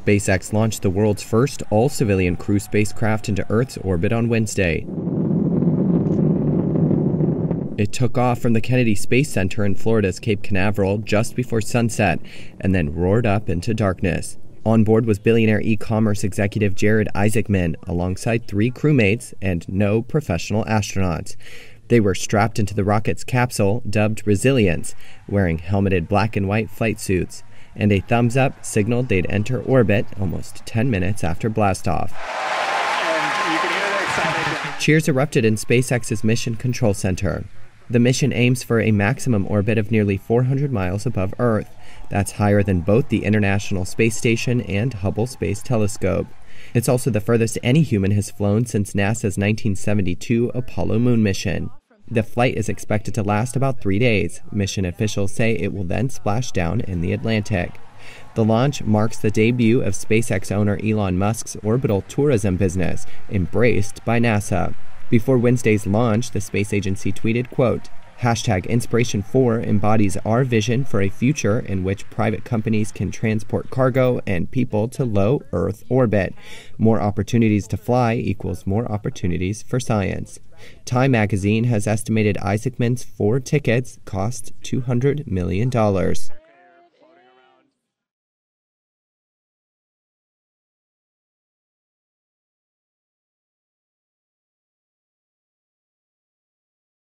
SpaceX launched the world's first all civilian crew spacecraft into Earth's orbit on Wednesday. It took off from the Kennedy Space Center in Florida's Cape Canaveral just before sunset and then roared up into darkness. On board was billionaire e commerce executive Jared Isaacman, alongside three crewmates and no professional astronauts. They were strapped into the rocket's capsule, dubbed Resilience, wearing helmeted black and white flight suits, and a thumbs up signaled they'd enter orbit almost 10 minutes after blastoff. Cheers erupted in SpaceX's Mission Control Center. The mission aims for a maximum orbit of nearly 400 miles above Earth. That's higher than both the International Space Station and Hubble Space Telescope. It's also the furthest any human has flown since NASA's 1972 Apollo moon mission. The flight is expected to last about three days. Mission officials say it will then splash down in the Atlantic. The launch marks the debut of SpaceX owner Elon Musk's orbital tourism business, embraced by NASA. Before Wednesday's launch, the space agency tweeted, quote, Hashtag Inspiration4 embodies our vision for a future in which private companies can transport cargo and people to low Earth orbit. More opportunities to fly equals more opportunities for science. Time magazine has estimated Isaacman's four tickets cost $200 million.